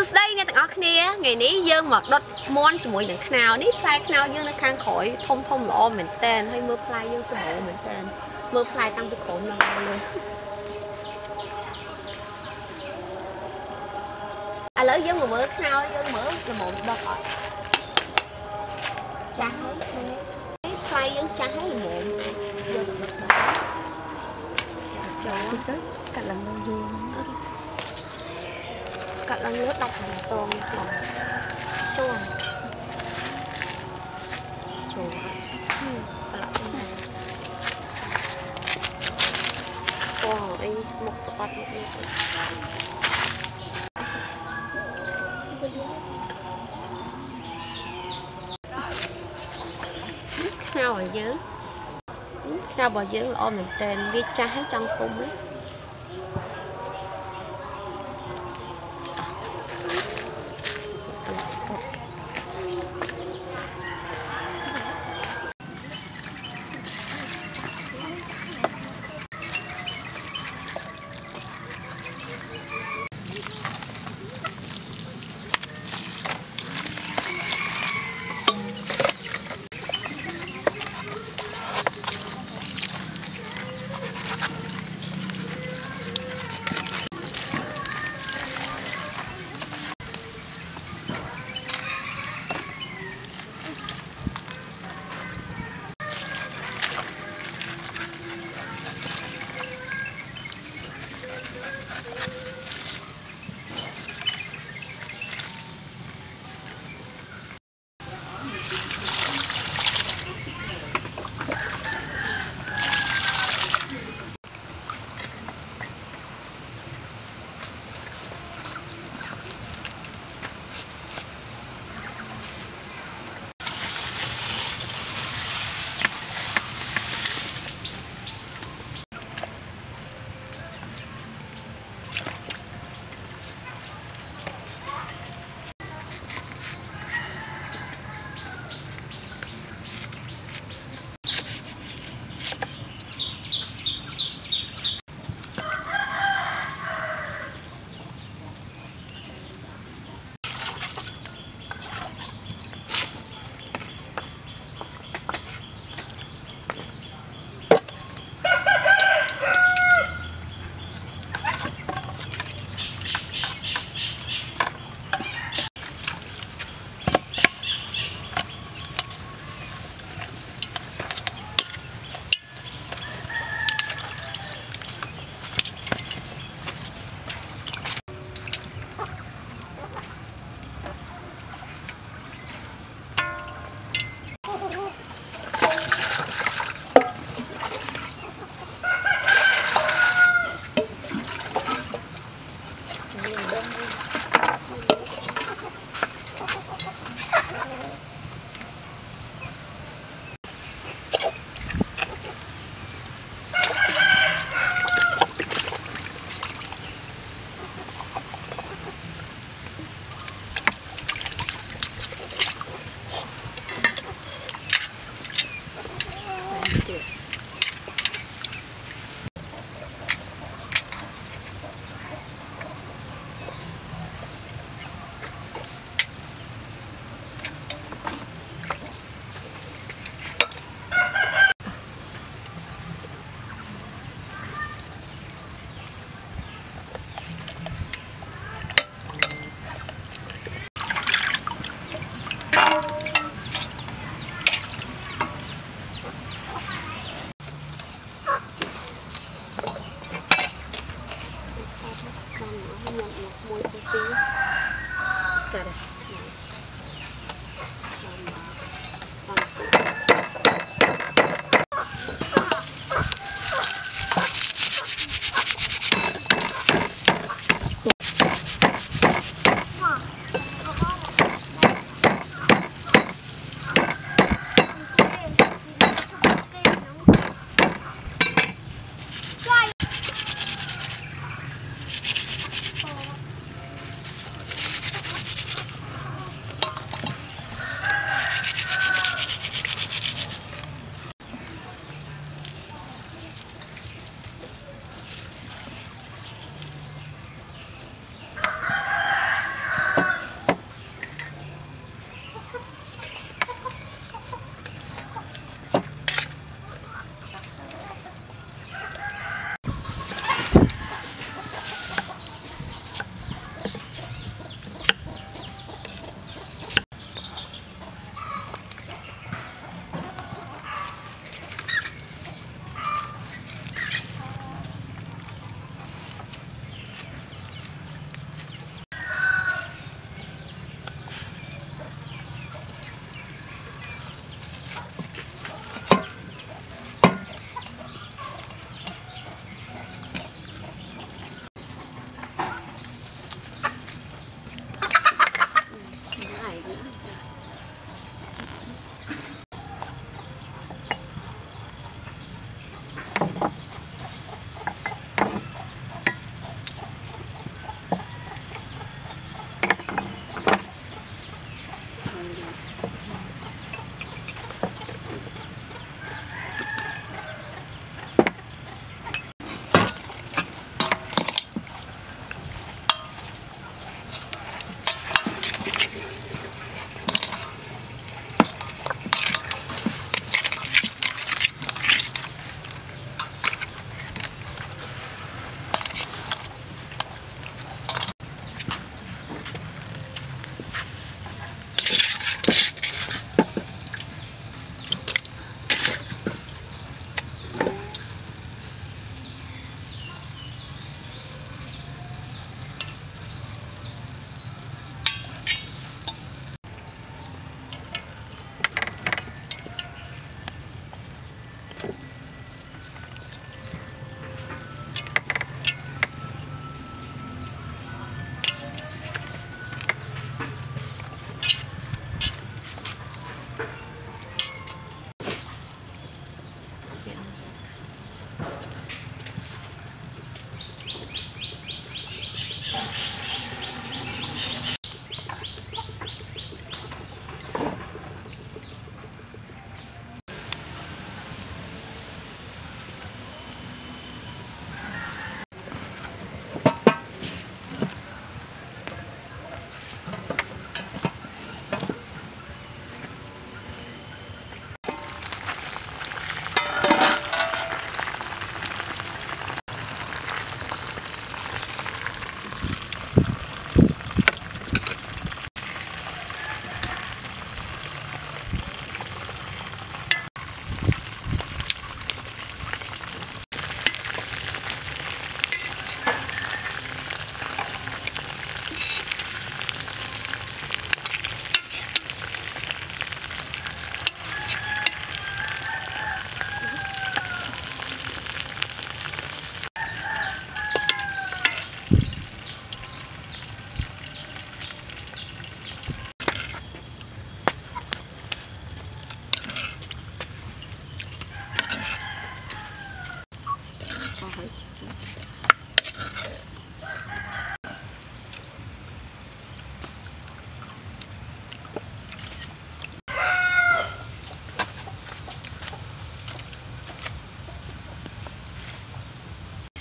សួស្តីអ្នកទាំងអស់គ្នាថ្ងៃនេះយើងមកដុតមន់ជាមួយនឹងខ្នោនេះផ្លែខ្នោយើងនៅខាងក្រោយធំធំល្អមែនតើហើយមើលផ្លែយើងសម្បូរមែនតើមើលផ្លែតាំងពីក្រោមឡើងលើឥឡូវយើងមកមើលខ្នោយើងមើលល្មមដុតអត់ចាស់ហើយផ្លែយើងចាស់ហើយល្មមអាចយកទៅដុតបានចូលទៅកាត់ឡើងយូរ កាត់ឡើងលើដាច់ខាងតងខ្លងជួនចូលប្រឡាក់ទៅអូអីមុខសបាត់មុខនេះខ្នើរបស់យើងខ្នើរបស់យើងល្អមែនតើវាចាស់ហើយចង់គុំហ្នឹង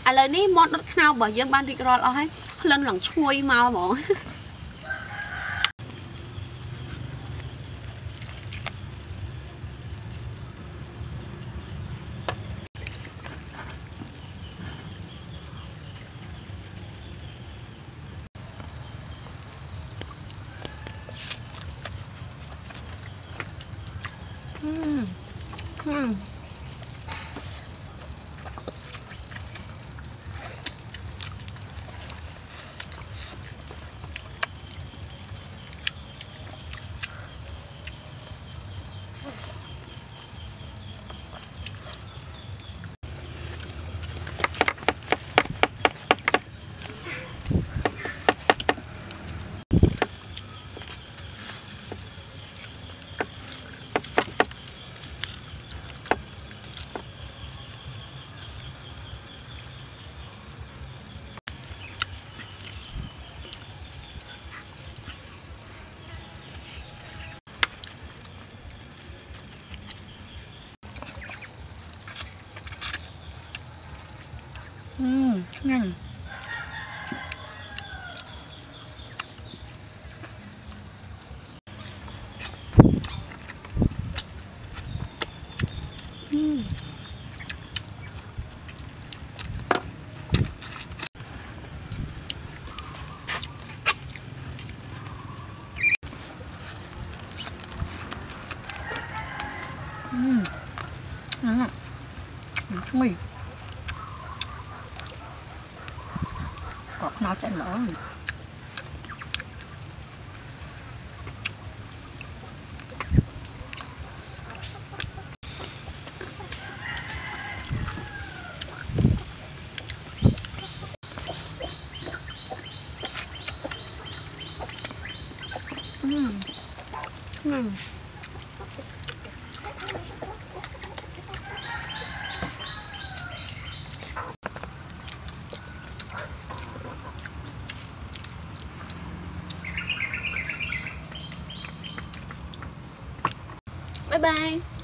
ឥឡូវនេះមាត់ដុតខ្នោរបស់យើងបានរីករាល់អស់ហើយក្លិនឡើងឈ្ងុយមកហ្មងហឹម nhanh Mm. Cọt nó chạy lỡ rồi Ừm. Ừm. Bye bye.